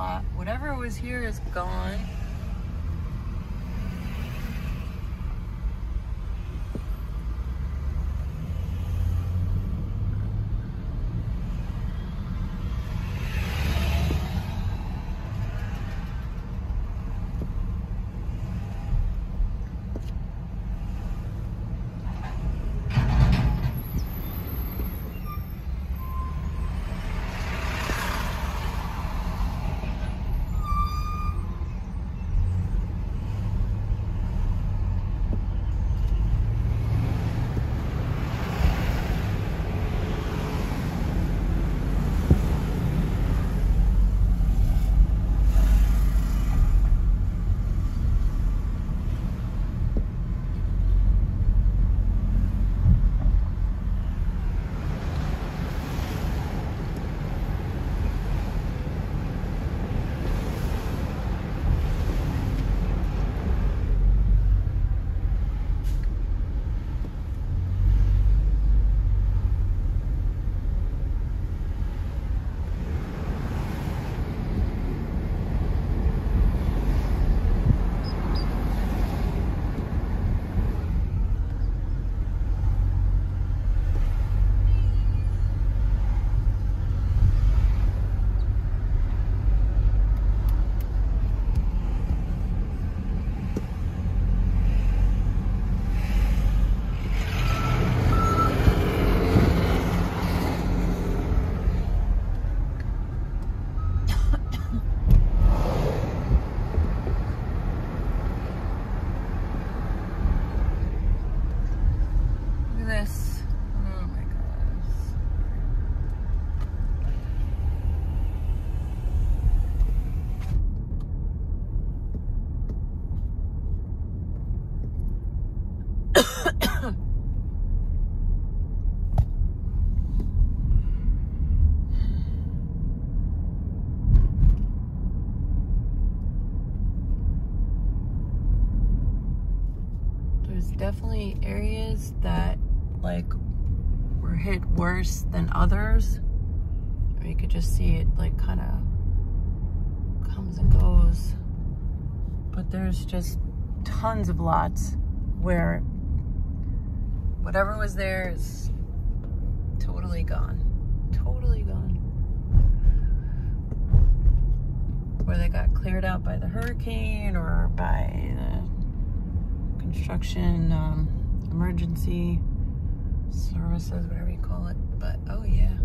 lot. Whatever was here is gone. Areas that like were hit worse than others. You could just see it like kind of comes and goes. But there's just tons of lots where whatever was there is totally gone. Totally gone. Where they got cleared out by the hurricane or by the construction um, emergency services, whatever you call it. But oh yeah,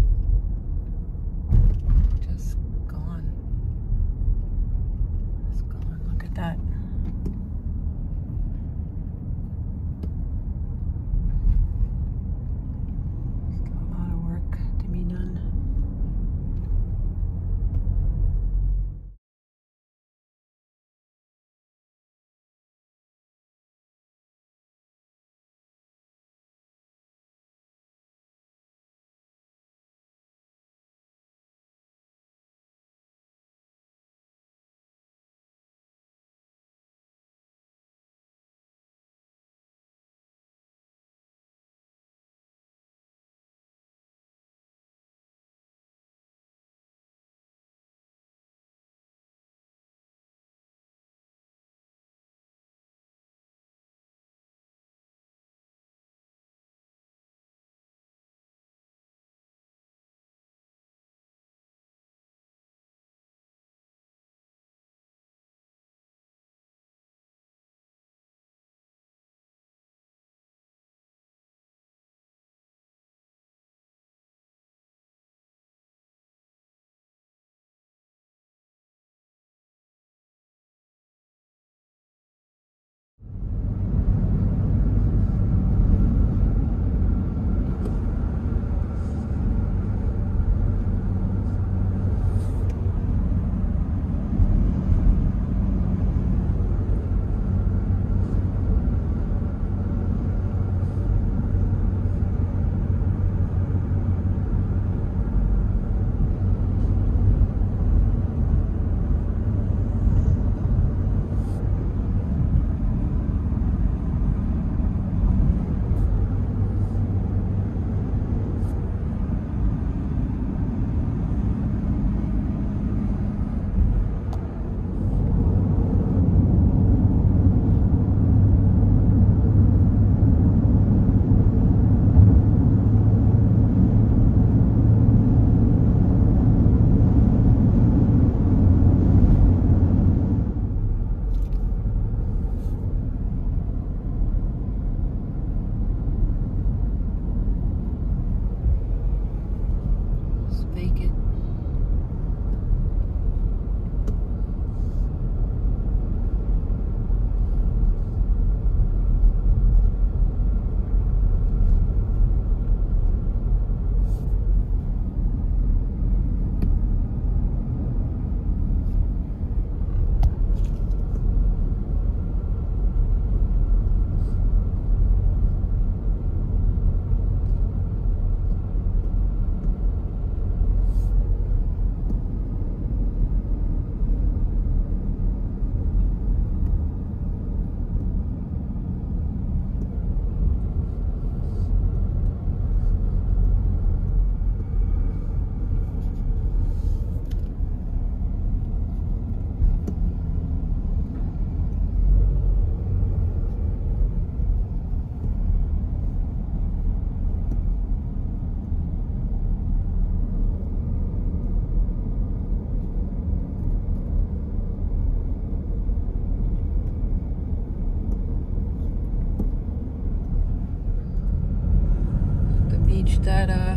that uh,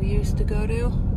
we used to go to.